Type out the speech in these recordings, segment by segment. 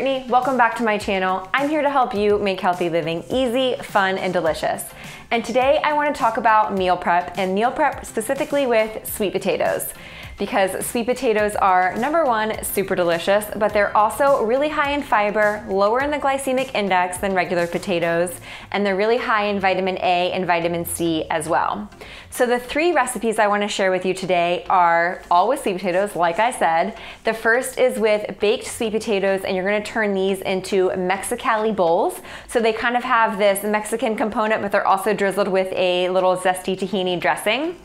Brittany. Welcome back to my channel. I'm here to help you make healthy living easy, fun, and delicious. And today I wanna to talk about meal prep and meal prep specifically with sweet potatoes because sweet potatoes are number one, super delicious, but they're also really high in fiber, lower in the glycemic index than regular potatoes, and they're really high in vitamin A and vitamin C as well. So the three recipes I wanna share with you today are all with sweet potatoes, like I said. The first is with baked sweet potatoes, and you're gonna turn these into Mexicali bowls. So they kind of have this Mexican component, but they're also drizzled with a little zesty tahini dressing.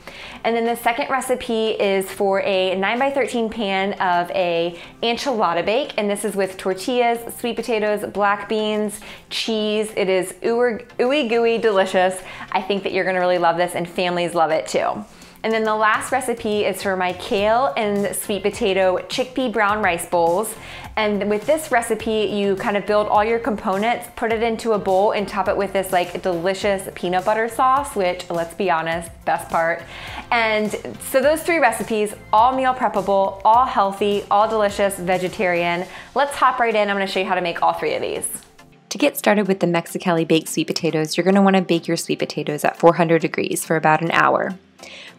And then the second recipe is for a 9 by 13 pan of a enchilada bake, and this is with tortillas, sweet potatoes, black beans, cheese. It is ooey gooey delicious. I think that you're gonna really love this, and families love it too. And then the last recipe is for my kale and sweet potato chickpea brown rice bowls. And with this recipe, you kind of build all your components, put it into a bowl and top it with this like delicious peanut butter sauce, which let's be honest, best part. And so those three recipes, all meal preppable, all healthy, all delicious, vegetarian. Let's hop right in. I'm gonna show you how to make all three of these. To get started with the Mexicali baked sweet potatoes, you're going to want to bake your sweet potatoes at 400 degrees for about an hour.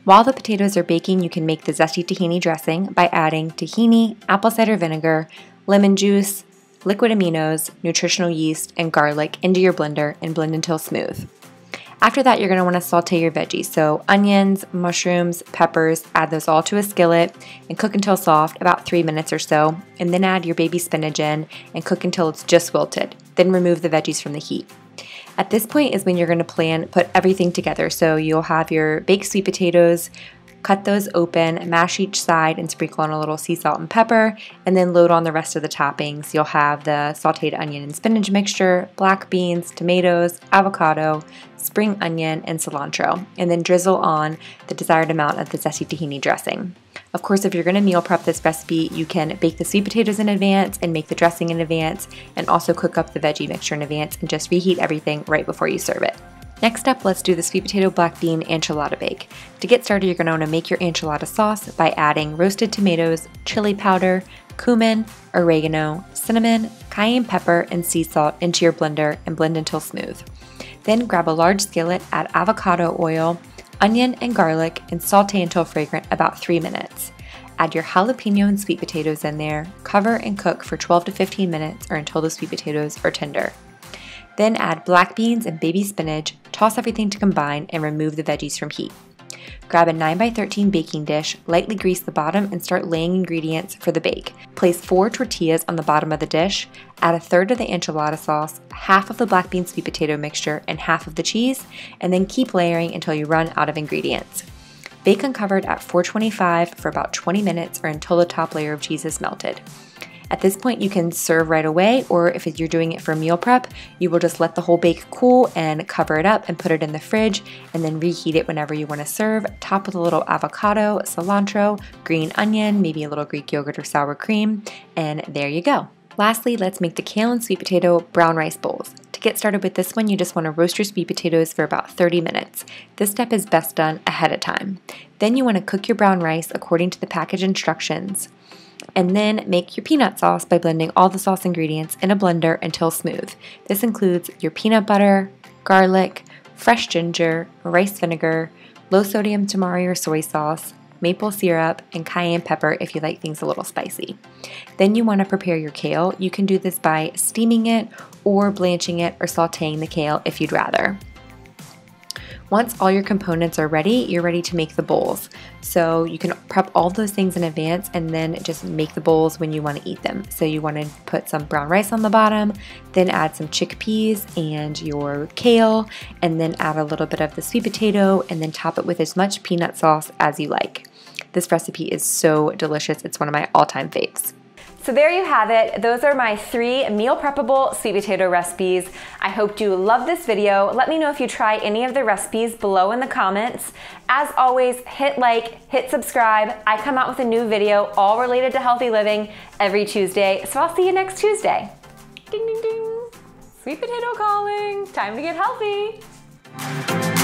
While the potatoes are baking, you can make the zesty tahini dressing by adding tahini, apple cider vinegar, lemon juice, liquid aminos, nutritional yeast, and garlic into your blender and blend until smooth. After that, you're going to want to saute your veggies. So, onions, mushrooms, peppers, add those all to a skillet and cook until soft, about three minutes or so. And then add your baby spinach in and cook until it's just wilted. Then remove the veggies from the heat. At this point is when you're going to plan, put everything together. So you'll have your baked sweet potatoes, cut those open, mash each side, and sprinkle on a little sea salt and pepper, and then load on the rest of the toppings. You'll have the sauteed onion and spinach mixture, black beans, tomatoes, avocado, spring onion, and cilantro, and then drizzle on the desired amount of the zesty tahini dressing. Of course, if you're going to meal prep this recipe, you can bake the sweet potatoes in advance and make the dressing in advance, and also cook up the veggie mixture in advance and just reheat everything right before you serve it. Next up, let's do the sweet potato black bean enchilada bake. To get started, you're going to want to make your enchilada sauce by adding roasted tomatoes, chili powder, cumin, oregano, cinnamon, cayenne pepper, and sea salt into your blender and blend until smooth. Then grab a large skillet, add avocado oil, onion, and garlic, and saute until fragrant about 3 minutes. Add your jalapeno and sweet potatoes in there, cover and cook for 12 to 15 minutes or until the sweet potatoes are tender. Then add black beans and baby spinach, toss everything to combine, and remove the veggies from heat. Grab a 9x13 baking dish, lightly grease the bottom, and start laying ingredients for the bake. Place four tortillas on the bottom of the dish, add a third of the enchilada sauce, half of the black bean sweet potato mixture, and half of the cheese, and then keep layering until you run out of ingredients. Bake uncovered at 425 for about 20 minutes or until the top layer of cheese is melted. At this point, you can serve right away, or if you're doing it for meal prep, you will just let the whole bake cool and cover it up and put it in the fridge and then reheat it whenever you want to serve. Top with a little avocado, cilantro, green onion, maybe a little Greek yogurt or sour cream, and there you go. Lastly, let's make the kale and sweet potato brown rice bowls. To get started with this one, you just want to roast your sweet potatoes for about 30 minutes. This step is best done ahead of time. Then you want to cook your brown rice according to the package instructions and then make your peanut sauce by blending all the sauce ingredients in a blender until smooth. This includes your peanut butter, garlic, fresh ginger, rice vinegar, low sodium tamari or soy sauce, maple syrup, and cayenne pepper if you like things a little spicy. Then you want to prepare your kale. You can do this by steaming it or blanching it or sauteing the kale if you'd rather. Once all your components are ready, you're ready to make the bowls. So you can prep all those things in advance and then just make the bowls when you want to eat them. So you want to put some brown rice on the bottom, then add some chickpeas and your kale, and then add a little bit of the sweet potato, and then top it with as much peanut sauce as you like. This recipe is so delicious. It's one of my all-time faves. So there you have it. Those are my three meal preppable sweet potato recipes. I hope you love this video. Let me know if you try any of the recipes below in the comments. As always, hit like, hit subscribe. I come out with a new video all related to healthy living every Tuesday. So I'll see you next Tuesday. Ding, ding, ding. Sweet potato calling. Time to get healthy.